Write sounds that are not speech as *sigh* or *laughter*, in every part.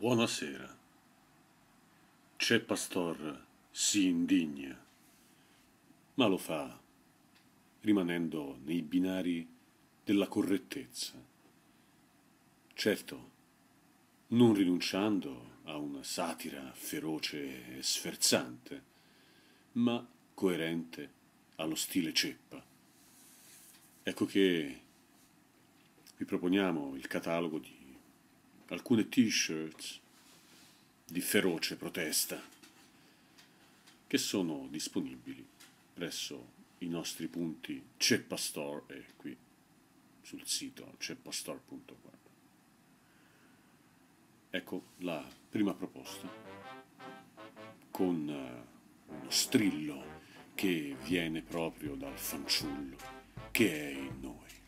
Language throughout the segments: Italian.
Buonasera. C'è Pastor si indigna, ma lo fa rimanendo nei binari della correttezza. Certo, non rinunciando a una satira feroce e sferzante, ma coerente allo stile ceppa. Ecco che vi proponiamo il catalogo di alcune t-shirts di feroce protesta che sono disponibili presso i nostri punti Ceppa Store e qui sul sito ceppastore.com. Ecco la prima proposta con uh, uno strillo che viene proprio dal fanciullo che è in noi.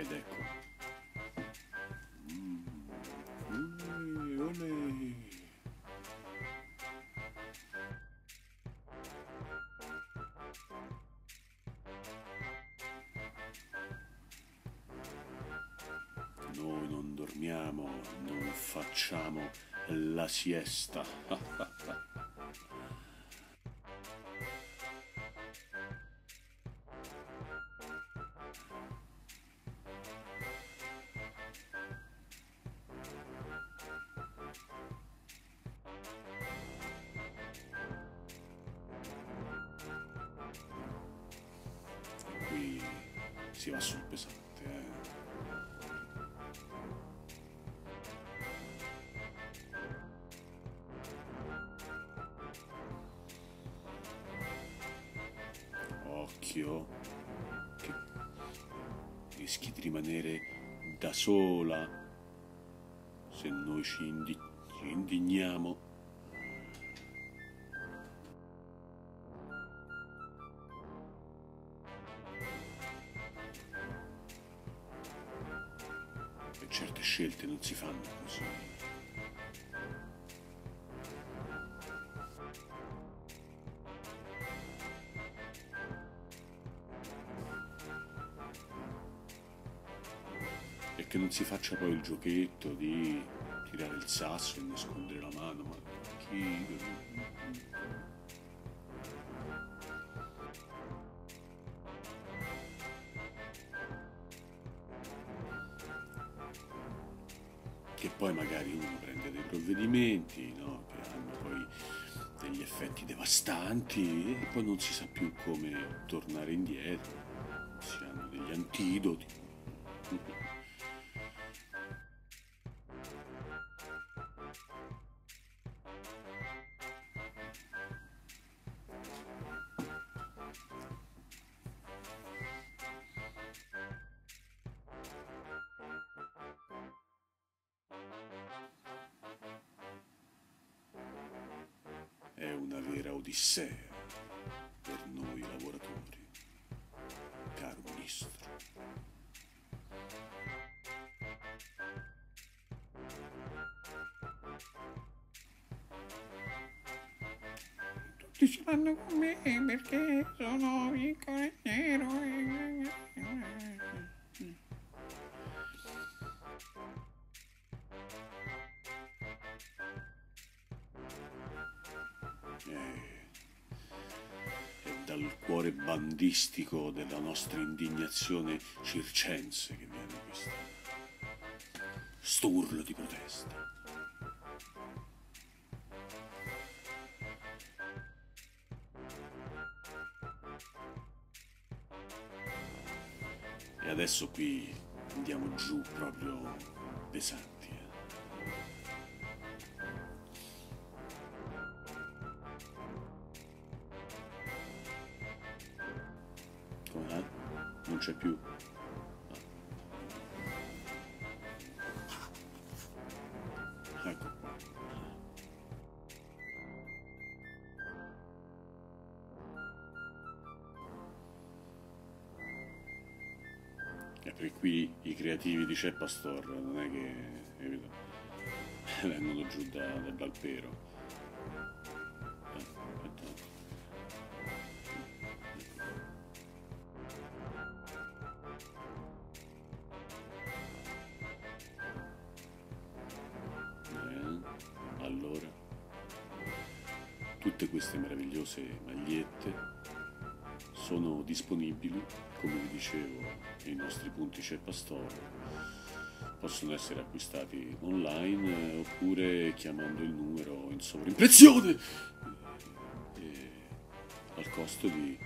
Ed ecco. Mm. Olè, olè. Noi non dormiamo, non facciamo la siesta. *laughs* si va sul pesante, eh. Occhio, che rischi di rimanere da sola se noi ci, indi- ci indigniamo. Certe scelte non si fanno così. E che non si faccia poi il giochetto di tirare il sasso e nascondere la mano, ma chi... che poi magari uno prende dei provvedimenti no? che hanno poi degli effetti devastanti e poi non si sa più come tornare indietro, si hanno degli antidoti. Vera odissea per noi lavoratori, caro ministro. Tutti ce l'hanno con me perché sono e nero. e- cuore bandistico della nostra indignazione circense che viene questo sturlo di protesta. E adesso qui andiamo giù proprio pesanti. C'è più. Ecco qua. E per qui i creativi di Ceppa Store non è che capito? *laughs* vengono giù da, da Balpero. Tutte queste meravigliose magliette sono disponibili, come vi dicevo, nei nostri punti Ceppa Store. Possono essere acquistati online eh, oppure chiamando il numero in sovrimpressione eh, al costo di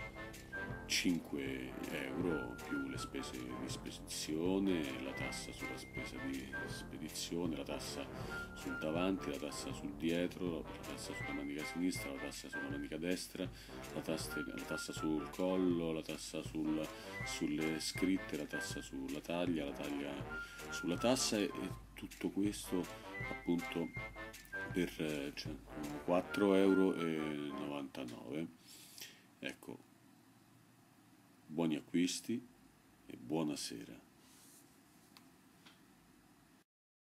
5 euro più le spese di spedizione, la tassa sulla spesa di spedizione, la tassa sul davanti, la tassa sul dietro, la tassa sulla manica sinistra, la tassa sulla manica destra, la, tassa, la tassa sul collo, la tassa sul, sulle scritte, la tassa sulla taglia, la taglia sulla tassa e, e tutto questo appunto per cioè, 4,99 euro. Ecco, buoni acquisti e buonasera.